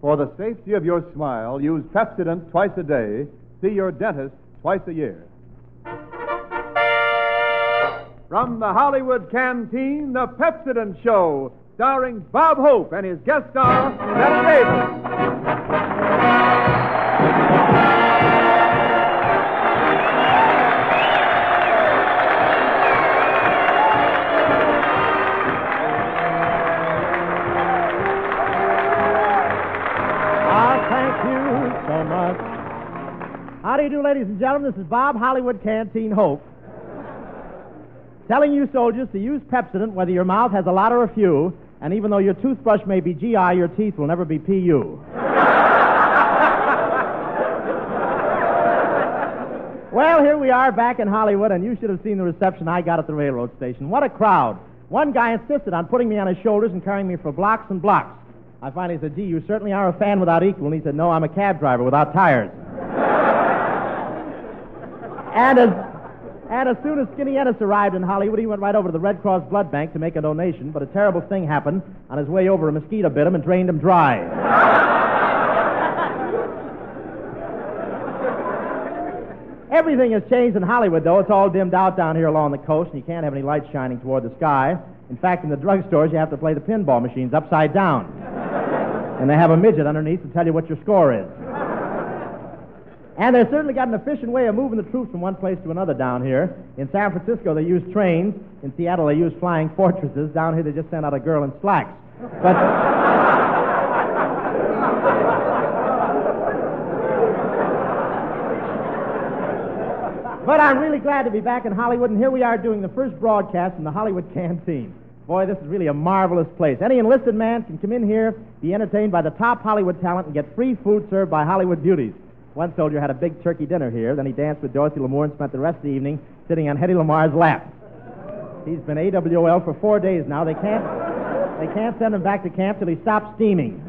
For the safety of your smile, use Pepsodent twice a day. See your dentist twice a year. From the Hollywood Canteen, the Pepsodent Show, starring Bob Hope and his guest star, Bette you ladies and gentlemen? This is Bob Hollywood Canteen Hope. Telling you soldiers to use Pepsodent whether your mouth has a lot or a few, and even though your toothbrush may be GI, your teeth will never be PU. well, here we are back in Hollywood, and you should have seen the reception I got at the railroad station. What a crowd. One guy insisted on putting me on his shoulders and carrying me for blocks and blocks. I finally said, gee, you certainly are a fan without equal. And he said, no, I'm a cab driver without tires. And as and as soon as Skinny Ennis arrived in Hollywood, he went right over to the Red Cross Blood Bank to make a donation. But a terrible thing happened. On his way over, a mosquito bit him and drained him dry. Everything has changed in Hollywood, though. It's all dimmed out down here along the coast, and you can't have any light shining toward the sky. In fact, in the drugstores, you have to play the pinball machines upside down. and they have a midget underneath to tell you what your score is. And they've certainly got an efficient way of moving the troops from one place to another down here. In San Francisco, they use trains. In Seattle, they use flying fortresses. Down here, they just send out a girl in slacks. But. But I'm really glad to be back in Hollywood, and here we are doing the first broadcast in the Hollywood Canteen. Boy, this is really a marvelous place. Any enlisted man can come in here, be entertained by the top Hollywood talent, and get free food served by Hollywood beauties. One soldier had a big turkey dinner here, then he danced with Dorothy Lamour and spent the rest of the evening sitting on Hedy Lamarr's lap. He's been AWOL for four days now. They can't, they can't send him back to camp till he stops steaming.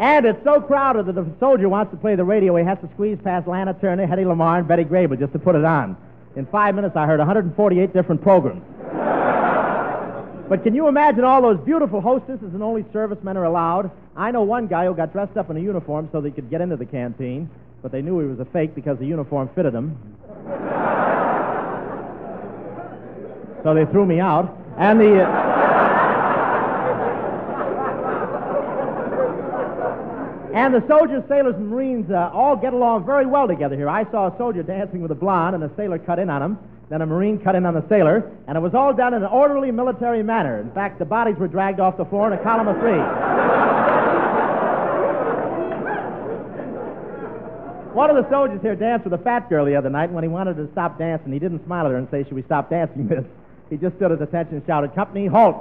And it's so crowded that if a soldier wants to play the radio, he has to squeeze past Lana Turner, Hedy Lamarr, and Betty Grable just to put it on. In five minutes, I heard 148 different programs. But can you imagine all those beautiful hostesses and only servicemen are allowed? I know one guy who got dressed up in a uniform so he could get into the canteen, but they knew he was a fake because the uniform fitted him. so they threw me out. And the. Uh, And the soldiers, sailors, and Marines uh, all get along very well together here. I saw a soldier dancing with a blonde, and a sailor cut in on him. Then a Marine cut in on the sailor, and it was all done in an orderly military manner. In fact, the bodies were dragged off the floor in a column of three. One of the soldiers here danced with a fat girl the other night, and when he wanted to stop dancing, he didn't smile at her and say, Should we stop dancing, miss? He just stood at attention and shouted, Company, halt!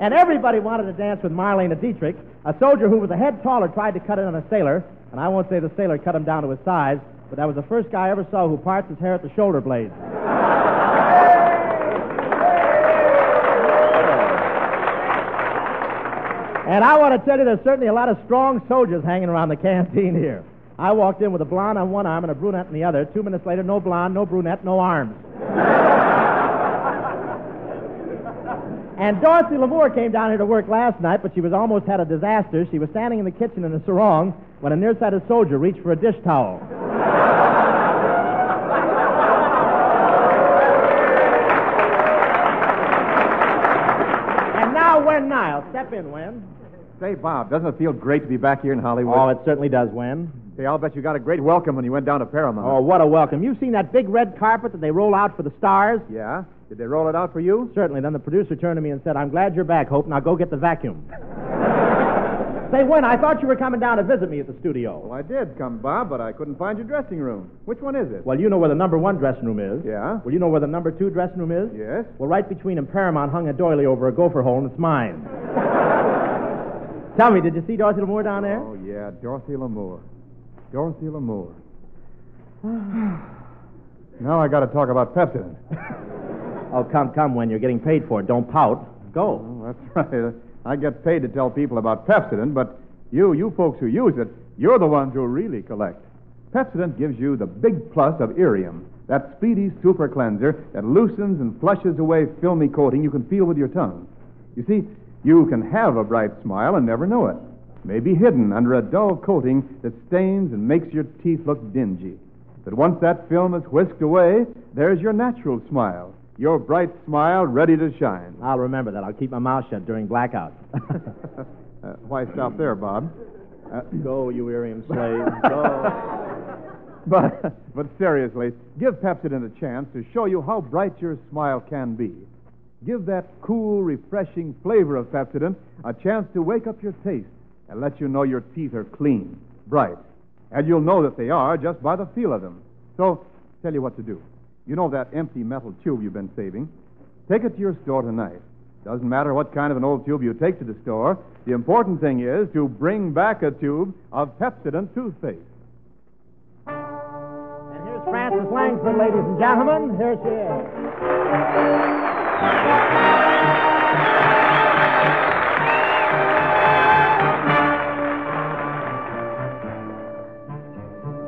And everybody wanted to dance with Marlene Dietrich. A soldier who was a head taller tried to cut in on a sailor, and I won't say the sailor cut him down to his size, but that was the first guy I ever saw who parts his hair at the shoulder blades. And I want to tell you, there's certainly a lot of strong soldiers hanging around the canteen here. I walked in with a blonde on one arm and a brunette on the other. Two minutes later, no blonde, no brunette, no arms. And Dorothy Lamour came down here to work last night, but she was almost had a disaster. She was standing in the kitchen in a sarong when a nearsighted soldier reached for a dish towel. and now, Wen Niles. Step in, Wen. Say, Bob, doesn't it feel great to be back here in Hollywood? Oh, it certainly does, Wen. Hey, I'll bet you got a great welcome when you went down to Paramount. Oh, what a welcome. You've seen that big red carpet that they roll out for the stars? Yeah? Did they roll it out for you? Certainly. Then the producer turned to me and said, I'm glad you're back, Hope. Now go get the vacuum. Say, when I thought you were coming down to visit me at the studio. Well, I did come, Bob, but I couldn't find your dressing room. Which one is it? Well, you know where the number one dressing room is. Yeah? Well, you know where the number two dressing room is? Yes? Well, right between them, Paramount hung a doily over a gopher hole, and it's mine. Tell me, did you see Dorothy Lamour down there? Oh, yeah, Dorothy Lamour. Dorothy Lamour. now I got to talk about Pepsodent. Oh, come, come, when you're getting paid for it. Don't pout. Go. Oh, that's right. I get paid to tell people about Pepsodent, but you, you folks who use it, you're the ones who really collect. Pepsodent gives you the big plus of Irium, that speedy super cleanser that loosens and flushes away filmy coating you can feel with your tongue. You see, you can have a bright smile and never know it. Maybe hidden under a dull coating that stains and makes your teeth look dingy. But once that film is whisked away, there's your natural smile. Your bright smile ready to shine. I'll remember that. I'll keep my mouth shut during blackouts. Uh, why stop there, Bob? Uh, Go, you Irium slave. Go. But, but seriously, give Pepsodent a chance to show you how bright your smile can be. Give that cool, refreshing flavor of Pepsodent a chance to wake up your taste and let you know your teeth are clean, bright. And you'll know that they are just by the feel of them. So, tell you what to do. You know that empty metal tube you've been saving? Take it to your store tonight. Doesn't matter what kind of an old tube you take to the store. The important thing is to bring back a tube of Pepsodent toothpaste. And here's Frances Langford, ladies and gentlemen. Here she is.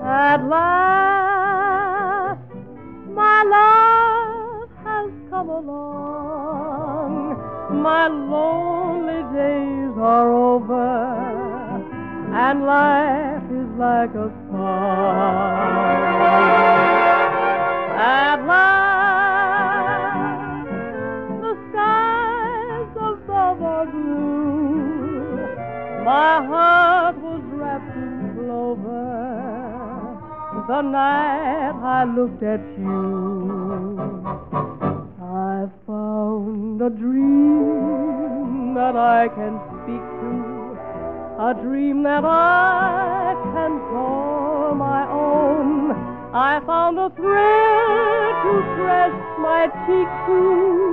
At last, along. My lonely days are over, and life is like a song. At last, the skies above are blue. My heart was wrapped in clover the night I looked at you. Dream that I can call my own. I found a thrill to press my cheek to,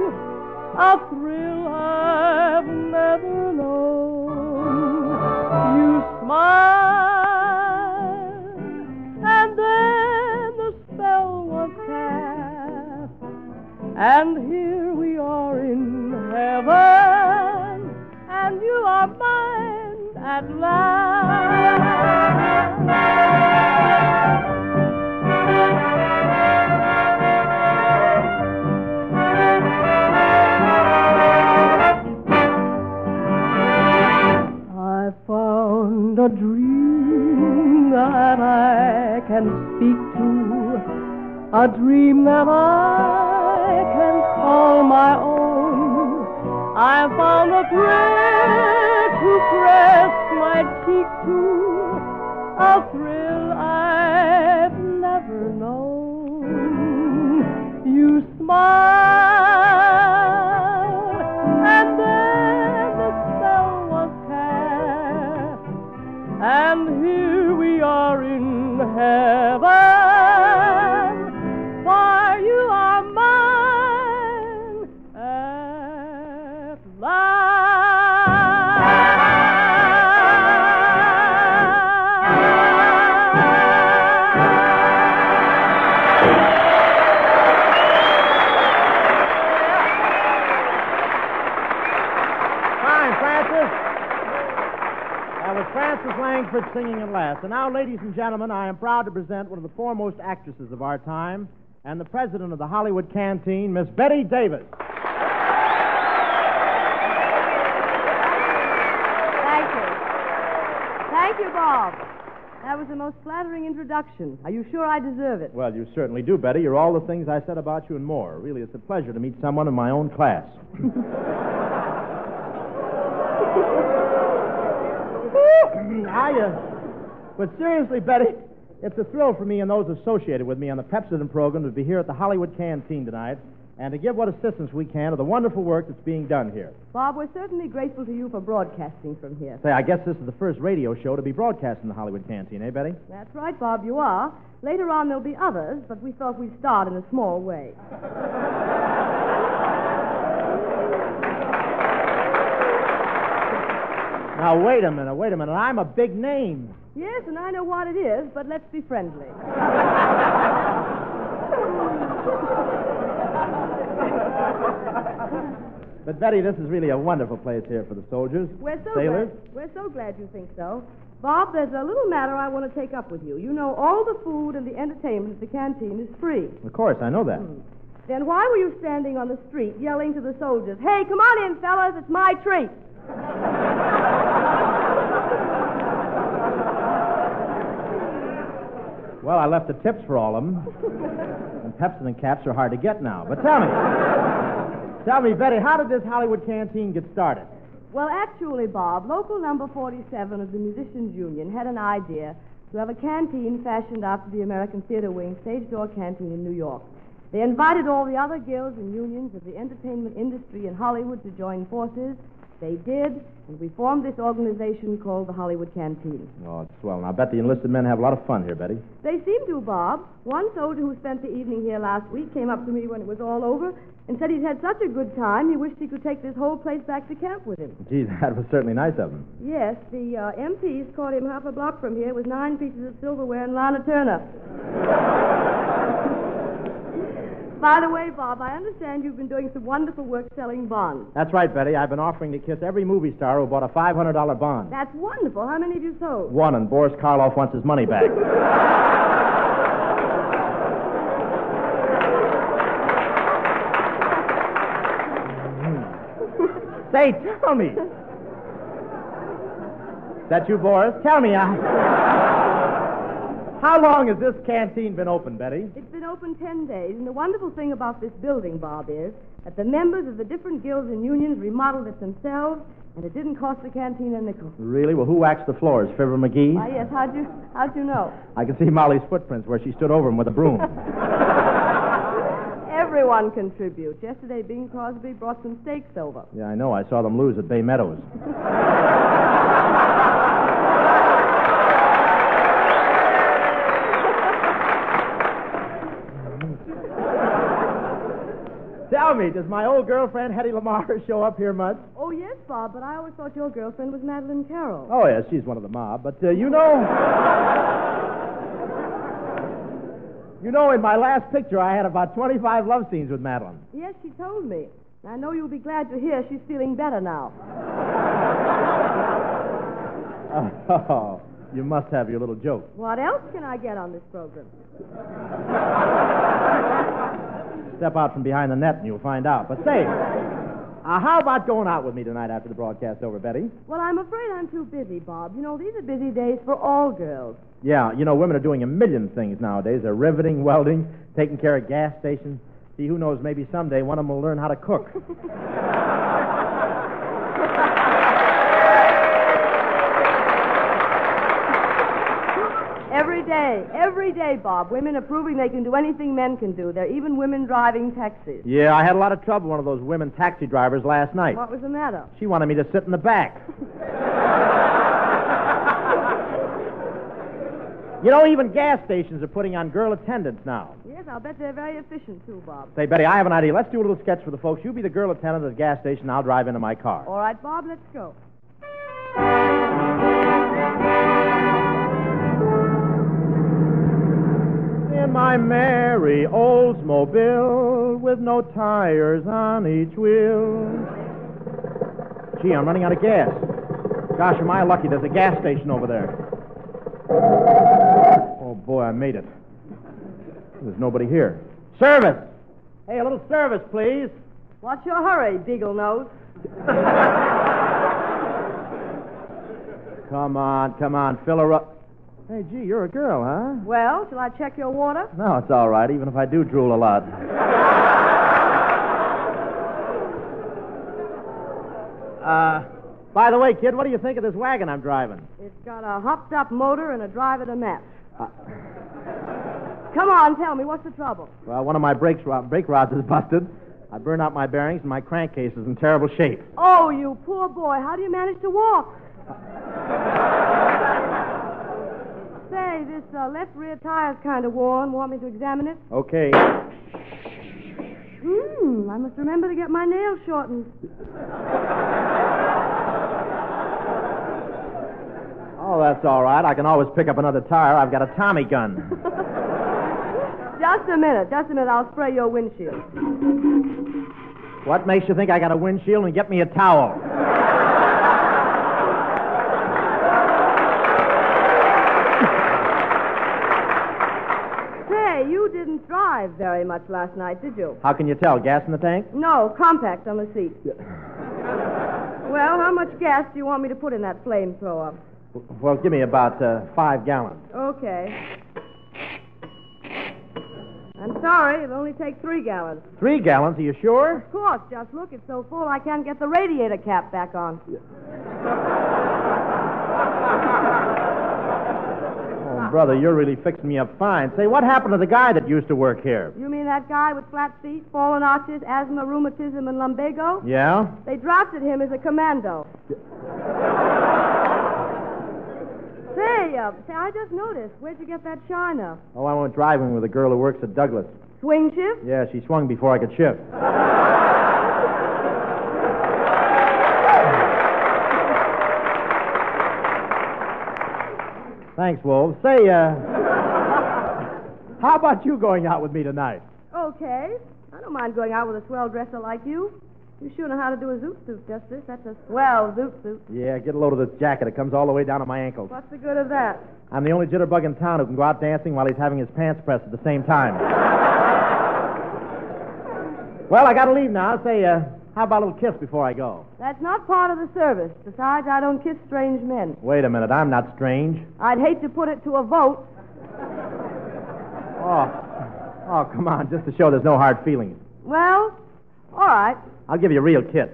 I found a dream that I can speak to, a Singing at last. And now, ladies and gentlemen, I am proud to present one of the foremost actresses of our time and the president of the Hollywood Canteen, Miss Bette Davis. Thank you. Thank you, Bob. That was the most flattering introduction. Are you sure I deserve it? Well, you certainly do, Bette. You're all the things I said about you and more. Really, it's a pleasure to meet someone in my own class. I, uh, but seriously, Bette, it's a thrill for me and those associated with me on the Pepsodent program to be here at the Hollywood Canteen tonight and to give what assistance we can to the wonderful work that's being done here. Bob, we're certainly grateful to you for broadcasting from here. Say, I guess this is the first radio show to be broadcast in the Hollywood Canteen, eh, Bette? That's right, Bob, you are. Later on, there'll be others, but we thought we'd start in a small way. Now, wait a minute, wait a minute. I'm a big name. Yes, and I know what it is, but let's be friendly. But, Bette, this is really a wonderful place here for the soldiers. We're so Sailors. glad. We're so glad you think so. Bob, there's a little matter I want to take up with you. You know, all the food and the entertainment at the canteen is free. Of course, I know that. Hmm. Then why were you standing on the street yelling to the soldiers, Hey, come on in, fellas, it's my treat? Well, I left the tips for all of them. and Pepsodent caps are hard to get now. But tell me. tell me, Bette, how did this Hollywood canteen get started? Well, actually, Bob, local number 47 of the Musicians Union had an idea to have a canteen fashioned after the American Theater Wing stage door canteen in New York. They invited all the other guilds and unions of the entertainment industry in Hollywood to join forces. They did, and we formed this organization called the Hollywood Canteen. Oh, it's swell. Now, I bet the enlisted men have a lot of fun here, Bette. They seem to, Bob. One soldier who spent the evening here last week came up to me when it was all over and said he'd had such a good time he wished he could take this whole place back to camp with him. Gee, that was certainly nice of him. Yes, the uh, MPs caught him half a block from here with nine pieces of silverware and Lana Turner. By the way, Bob, I understand you've been doing some wonderful work selling bonds. That's right, Bette. I've been offering to kiss every movie star who bought a $500 bond. That's wonderful. How many have you sold? One, and Boris Karloff wants his money back. Say, tell me. Is that you, Boris? Tell me. Uh, how long has this canteen been open, Bette? It's been open ten days, and the wonderful thing about this building, Bob, is that the members of the different guilds and unions remodeled it themselves, and it didn't cost the canteen a nickel. Really? Well, who waxed the floors? Fibber McGee? Ah, yes, how'd you, how'd you know? I can see Molly's footprints where she stood over him with a broom. Everyone contributes. Yesterday, Bing Crosby brought some steaks over. yeah, I know. I saw them lose at Bay Meadows. Tell me, does my old girlfriend Hedy Lamarr show up here much? Oh, yes, Bob, but I always thought your girlfriend was Madeleine Carroll. Oh, yes, she's one of the mob. But uh, you know. you know, in my last picture, I had about 25 love scenes with Madeleine. Yes, she told me. I know you'll be glad to hear she's feeling better now. Oh, you must have your little joke. What else can I get on this program? Step out from behind the net and you'll find out. But say, uh, how about going out with me tonight after the broadcast's over, Bette? Well, I'm afraid I'm too busy, Bob. You know, these are busy days for all girls. Yeah, you know, women are doing a million things nowadays. They're riveting, welding, taking care of gas stations. See, who knows, maybe someday one of them will learn how to cook. Every day, every day, Bob, women are proving they can do anything men can do. There are even women driving taxis. yeah, I had a lot of trouble with one of those women taxi drivers last night. What was the matter? She wanted me to sit in the back. you know, even gas stations are putting on girl attendants now. Yes, I'll bet they're very efficient, too, Bob. Say, Bette, I have an idea. Let's do a little sketch for the folks. You be the girl attendant at the gas station. I'll drive into my car. All right, Bob, let's go. My merry Oldsmobile with no tires on each wheel. Gee, I'm running out of gas. Gosh, am I lucky. There's a gas station over there. Oh, boy, I made it. There's nobody here. Service! Hey, a little service, please. What's your hurry, Beagle Nose? Come on, come on, fill her up. Hey, gee, you're a girl, huh? Well, shall I check your water? No, it's all right, even if I do drool a lot. Uh, by the way, kid, what do you think of this wagon I'm driving? It's got a hopped up motor and a driver to match. Uh, Come on, tell me, what's the trouble? well, one of my brakes ro- brake rods is busted. I burned out my bearings, and my crankcase is in terrible shape. Oh, you poor boy, how do you manage to walk? Say, this uh, left rear tire's kind of worn. Want me to examine it? Okay. Hmm, I must remember to get my nails shortened. Oh, that's all right. I can always pick up another tire. I've got a Tommy gun. Just a minute, just a minute. I'll spray your windshield. What makes you think I got a windshield and get me a towel? Say, you didn't drive very much last night, did you? How can you tell? Gas in the tank? No, compact on the seat. Well, how much gas do you want me to put in that flamethrower? Well, give me about uh, five gallons. Okay. I'm sorry, it'll only take three gallons. Three gallons, are you sure? Of course, just look, it's so full I can't get the radiator cap back on. Oh, brother, you're really fixing me up fine. Say, what happened to the guy that used to work here? You mean that guy with flat feet, fallen arches, asthma, rheumatism, and lumbago? Yeah? They drafted him as a commando. say, uh, say, I just noticed. Where'd you get that shiner? Oh, I went driving with a girl who works at Douglas. Swing shift? Yeah, she swung before I could shift. Thanks, Wolf. Say, uh, how about you going out with me tonight? Okay. I don't mind going out with a swell dresser like you. You sure know how to do a zoot suit, Justice. That's a swell zoot suit. Yeah, get a load of this jacket. It comes all the way down to my ankles. What's the good of that? I'm the only jitterbug in town who can go out dancing while he's having his pants pressed at the same time. well, I gotta leave now. Say, uh, how about a little kiss before I go? That's not part of the service. Besides, I don't kiss strange men. Wait a minute, I'm not strange. I'd hate to put it to a vote. Oh, oh, come on, just to show there's no hard feelings. Well, all right. I'll give you a real kiss.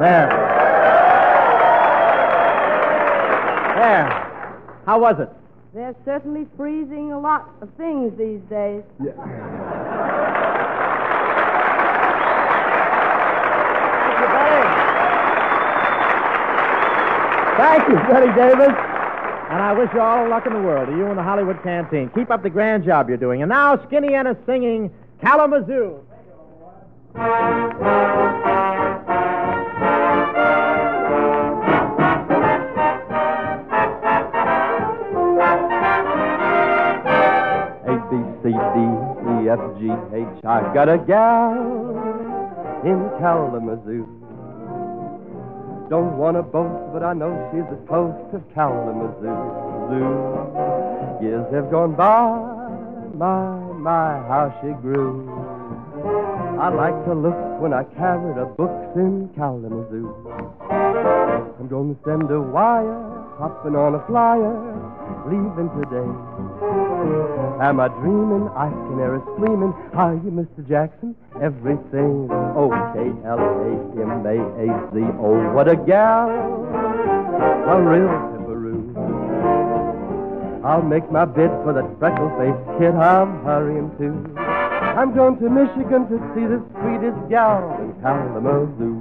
There. There. How was it? They're certainly freezing a lot of things these days. Thank you, Bette Davis. And I wish you all the luck in the world, to you and the Hollywood Canteen. Keep up the grand job you're doing. And now, Skinny Ennis singing Kalamazoo. A, B, C, D, E, F, G, H. I got a gal in Kalamazoo. Don't want to boast, but I know she's as close to Kalamazoo. Zoo. Years have gone by, my, my, how she grew. I like to look when I carry the books in Kalamazoo. I'm to send a wire, hopping on a flyer, leaving today. Am I dreaming? I can hear her screaming. Are you, Mr. Jackson. Everything's okay. L A M A A Z O. What a gal! A real pipperoo. I'll make my bid for that freckle-faced kid I'm hurrying to. I'm going to Michigan to see the sweetest gal in Kalamazoo.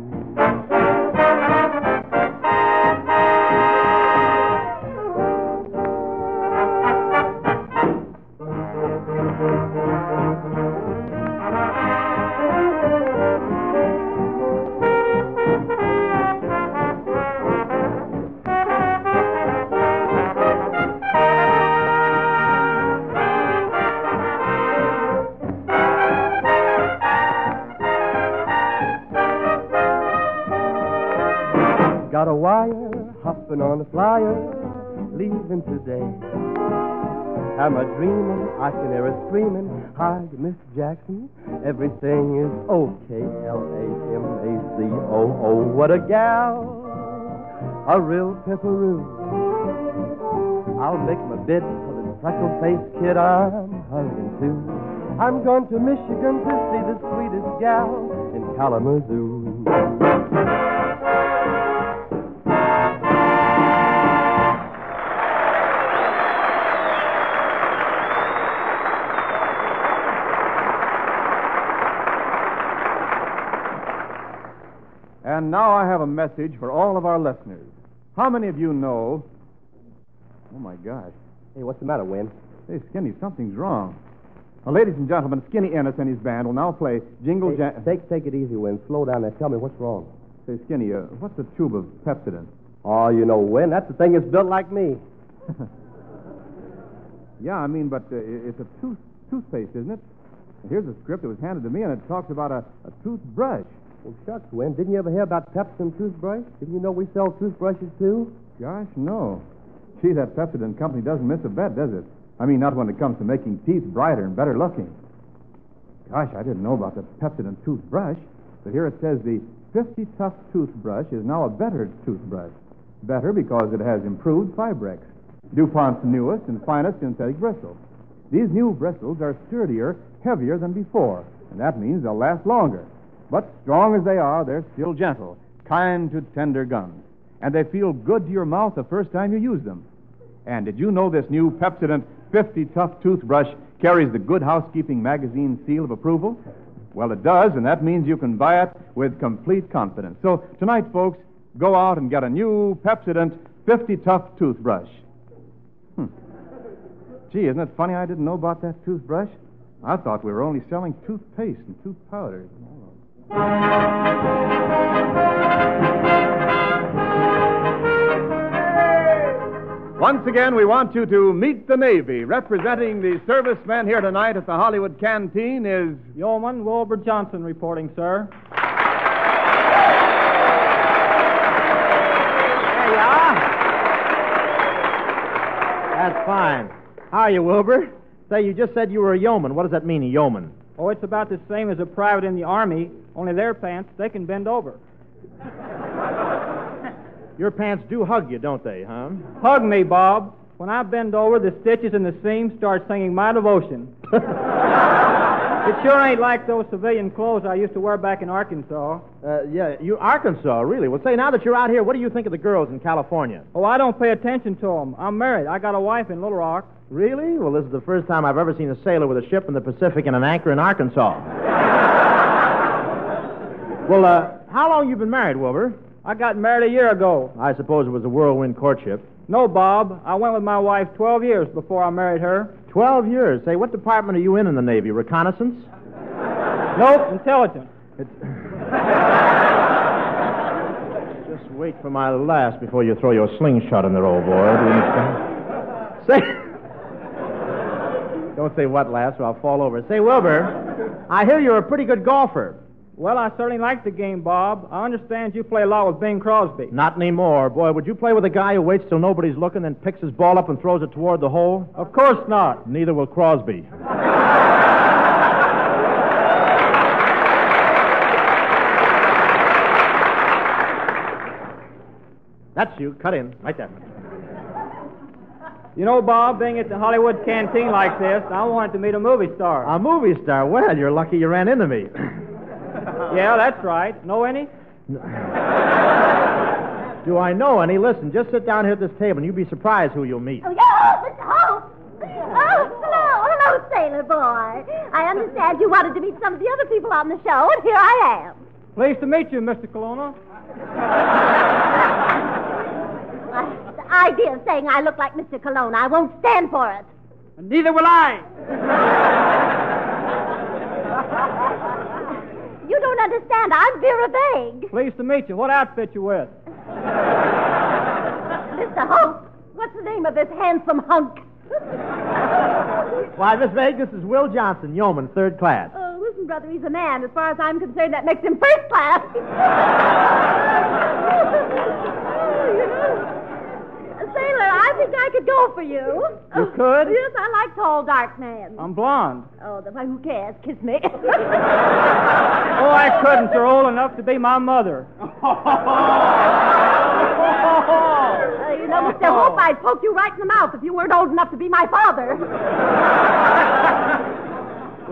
Got a wire, hopping on a flyer, leaving today. Am I dreaming? I can hear her screaming. Hi, Miss Jackson. Everything is okay. L A M A Z O O. What a gal! A real pipperoo. I'll make my bid for the freckle-faced kid I'm hurrying to. I'm going to Michigan to see the sweetest gal in Kalamazoo. Now I have a message for all of our listeners. How many of you know? Oh my gosh! Hey, what's the matter, Win? Hey, Skinny, something's wrong. Now, ladies and gentlemen, Skinny Ennis and his band will now play Jingle Hey, take, take it easy, Win. Slow down and tell me what's wrong. Say, Skinny, uh, what's a tube of Pepsodent? Oh, you know, Win, that's the thing that's built like me. Yeah, I mean, but uh, it's a tooth toothpaste, isn't it? Here's a script that was handed to me, and it talks about a, a toothbrush. Well, shucks, Win. Didn't you ever hear about Pepsodent toothbrush? Didn't you know we sell toothbrushes, too? Gosh, no. Gee, that Pepsodent company doesn't miss a bet, does it? I mean, not when it comes to making teeth brighter and better looking. Gosh, I didn't know about the Pepsodent toothbrush. But here it says the 50 Tough toothbrush is now a better toothbrush. Better because it has improved Fibrex, DuPont's newest and finest synthetic bristles. These new bristles are sturdier, heavier than before, and that means they'll last longer. But strong as they are, they're still gentle, kind to tender gums. And they feel good to your mouth the first time you use them. And did you know this new Pepsodent 50 Tough toothbrush carries the Good Housekeeping magazine seal of approval? Well, it does, and that means you can buy it with complete confidence. So tonight, folks, go out and get a new Pepsodent 50 Tough toothbrush. Hmm. Gee, isn't it funny I didn't know about that toothbrush? I thought we were only selling toothpaste and tooth powders. Once again, we want you to meet the Navy. Representing the servicemen here tonight at the Hollywood Canteen is Yeoman Wilbur Johnson reporting, sir. There you are. That's fine. How are you, Wilbur? Say, you just said you were a yeoman. What does that mean, a yeoman? Oh, it's about the same as a private in the Army, only their pants, they can bend over. Your pants do hug you, don't they, huh? Hug me, Bob. When I bend over, the stitches in the seam start singing my devotion. it sure ain't like those civilian clothes I used to wear back in Arkansas. Uh, yeah, you Arkansas, really? Well, say, now that you're out here, what do you think of the girls in California? Oh, I don't pay attention to 'em. I'm married. I got a wife in Little Rock. Really? Well, this is the first time I've ever seen a sailor with a ship in the Pacific and an anchor in Arkansas. well, uh, how long you been married, Wilbur? I got married a year ago. I suppose it was a whirlwind courtship. No, Bob. I went with my wife 12 years before I married her. Twelve years. Say, what department are you in in the Navy? Reconnaissance? Nope, intelligent. Just wait for my last before you throw your slingshot in there, old boy. Do you understand? Say. Don't say what last, or I'll fall over. Say, Wilbur, I hear you're a pretty good golfer. Well, I certainly like the game, Bob. I understand you play a lot with Bing Crosby. Not anymore. Boy, would you play with a guy who waits till nobody's looking, then picks his ball up and throws it toward the hole? Of course not. Neither will Crosby. That's you. Cut in. Right there. You know, Bob, being at the Hollywood canteen like this, I wanted to meet a movie star. A movie star. Well, you're lucky you ran into me. yeah, that's right. Know any? Do I know any? Listen, just sit down here at this table and you'll be surprised who you'll meet. Oh, yeah, oh, Mr. Holt. Oh, oh, hello, hello, sailor boy. I understand you wanted to meet some of the other people on the show, and here I am. Pleased to meet you, Mr. Colonna. Idea of saying I look like Mr. Colonna, I won't stand for it. Neither will I. You don't understand. I'm Vera Vague. Pleased to meet you. What outfit you with? Mr. Holt, what's the name of this handsome hunk? Why, Miss Vague, this is Will Johnson, yeoman, third class. Oh, listen, brother, he's a man. As far as I'm concerned, that makes him first class. Sailor, I think I could go for you. You could? Yes, I like tall, dark men. I'm blonde. Oh, the why, who cares? Kiss me. Oh, I couldn't. You're old enough to be my mother. Uh, you know, Mr. Hope, I'd poke you right in the mouth if you weren't old enough to be my father.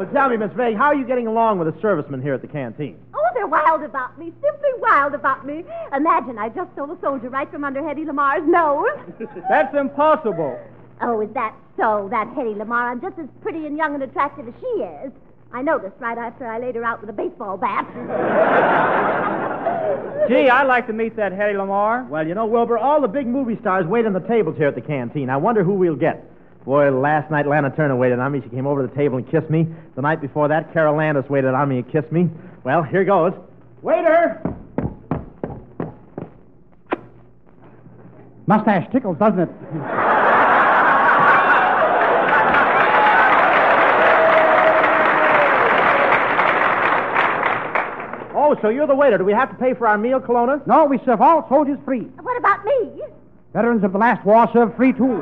Well, tell me, Miss Vague, how are you getting along with the servicemen here at the canteen? Oh, they're wild about me, simply wild about me. Imagine I just stole a soldier right from under Hedy Lamarr's nose. That's impossible. Oh, is that so? That Hedy Lamarr, I'm just as pretty and young and attractive as she is. I noticed right after I laid her out with a baseball bat. Gee, I'd like to meet that Hedy Lamarr. Well, you know, Wilbur, all the big movie stars wait on the tables here at the canteen. I wonder who we'll get. Boy, last night Lana Turner waited on me. She came over to the table and kissed me. The night before that, Carole Landis waited on me and kissed me. Well, here goes. Waiter! Mustache tickles, doesn't it? oh, so you're the waiter. Do we have to pay for our meal, Colonna? No, we serve all soldiers free. What about me? Veterans of the last war serve free, too.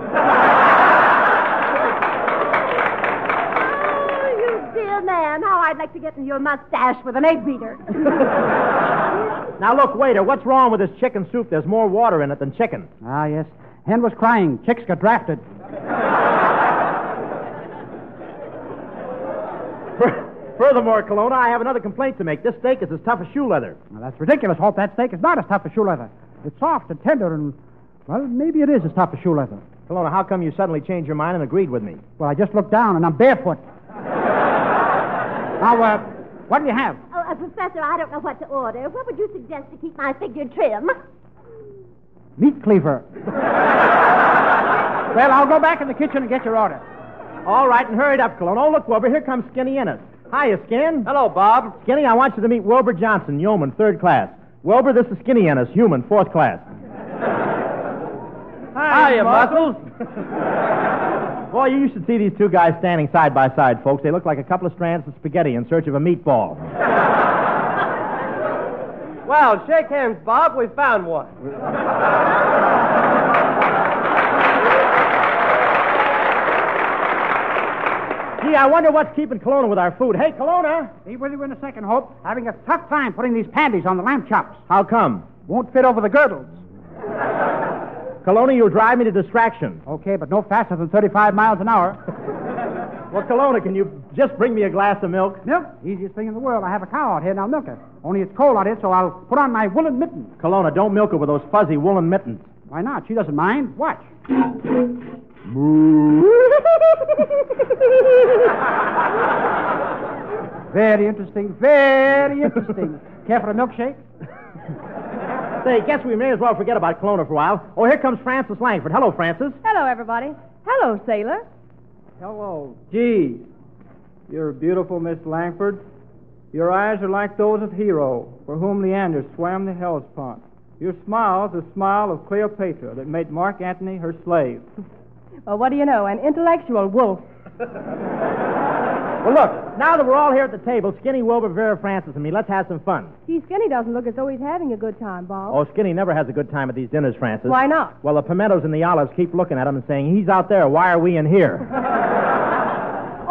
Man. How I'd like to get in your mustache with an egg beater. Now, look, waiter, what's wrong with this chicken soup? There's more water in it than chicken. Ah, yes. Hen was crying. Chicks got drafted. Furthermore, Colonna, I have another complaint to make. This steak is as tough as shoe leather. Now, that's ridiculous, Hope. That steak is not as tough as shoe leather. It's soft and tender and, well, maybe it is as tough as shoe leather. Colonna, how come you suddenly changed your mind and agreed with me? Well, I just looked down and I'm barefoot. Now, uh, what do you have? Oh, uh, Professor, I don't know what to order. What would you suggest to keep my figure trim? Meat cleaver. well, I'll go back in the kitchen and get your order. All right, and hurry it up, Colonna. Oh, look, Wilbur, here comes Skinny Ennis. Hiya, Skin. Hello, Bob. Skinny, I want you to meet Wilbur Johnson, yeoman, third class. Wilbur, this is Skinny Ennis, human, fourth class. Hi, Hiya, Muscles. Boy, you should see these two guys standing side by side, folks. They look like a couple of strands of spaghetti in search of a meatball. Well, shake hands, Bob. We found one. Gee, I wonder what's keeping Colonna with our food. Hey, Colonna! Be with you in a second, Hope. Having a tough time putting these panties on the lamb chops. How come? Won't fit over the girdles. Colonna, you'll drive me to distraction. Okay, but no faster than 35 miles an hour. Well, Colonna, can you just bring me a glass of milk? Milk? Easiest thing in the world. I have a cow out here and I'll milk her. Only it's cold out here, so I'll put on my woolen mittens. Colonna, don't milk her with those fuzzy woolen mittens. Why not? She doesn't mind. Watch. Moo. Very interesting. Very interesting. Care for a milkshake? Say, guess we may as well forget about Colonna for a while. Oh, here comes Frances Langford. Hello, Frances. Hello, everybody. Hello, sailor. Hello. Gee, you're beautiful, Miss Langford. Your eyes are like those of Hero, for whom Leander swam the Hellespont. Your smile is the smile of Cleopatra that made Mark Antony her slave. Well, what do you know? An intellectual wolf. Well, look, now that we're all here at the table, Skinny, Wilbur, Vera, Frances, and me, let's have some fun. Gee, Skinny doesn't look as though he's having a good time, Bob. Oh, Skinny never has a good time at these dinners, Frances. Why not? Well, the pimentos and the olives keep looking at him and saying, he's out there. Why are we in here?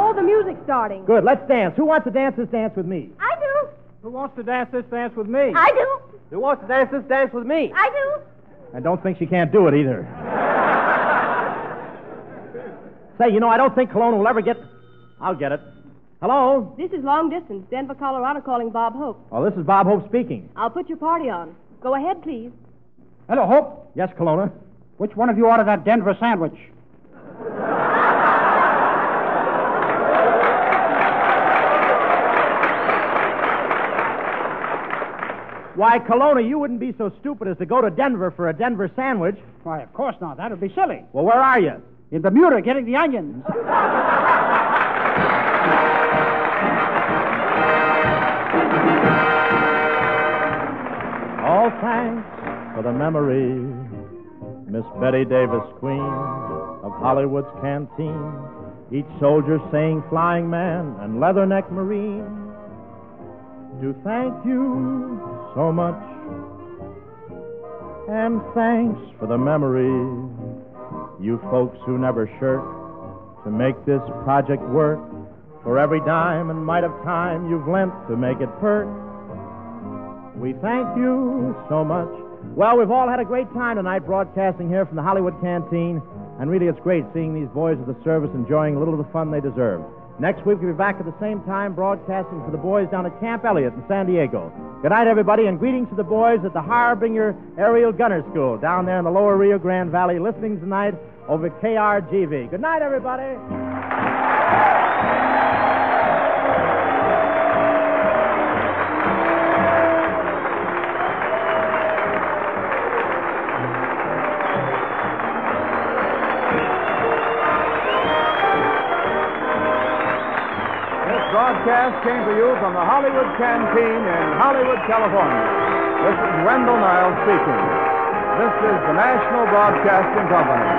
Oh, the music's starting. Good, let's dance. Who wants to dance this dance with me? I do. Who wants to dance this dance with me? I do. Who wants to dance this dance with me? I do. I don't think she can't do it either. Say, you know, I don't think Colonna will ever get. I'll get it. Hello? This is long distance, Denver, Colorado, calling Bob Hope. Oh, this is Bob Hope speaking. I'll put your party on. Go ahead, please. Hello, Hope. Yes, Colonna? Which one of you ordered that Denver sandwich? Why, Colonna, you wouldn't be so stupid as to go to Denver for a Denver sandwich. Why, of course not. That would be silly. Well, where are you? In Bermuda, getting the onions. thanks for the memory, Miss Bette Davis, Queen of Hollywood's canteen. Each soldier saying Flying Man and Leatherneck Marine. Do thank you so much, and thanks for the memory, you folks who never shirk to make this project work. For every dime and mite of time you've lent to make it perk. We thank you so much. Well, we've all had a great time tonight broadcasting here from the Hollywood Canteen, and really it's great seeing these boys of the service enjoying a little of the fun they deserve. Next week we'll be back at the same time broadcasting for the boys down at Camp Elliott in San Diego. Good night, everybody, and greetings to the boys at the Harlingen Aerial Gunner School down there in the lower Rio Grande Valley, listening tonight over KRGV. Good night, everybody. Broadcast came to you from the Hollywood Canteen in Hollywood, California. This is Wendell Niles speaking. This is the National Broadcasting Company.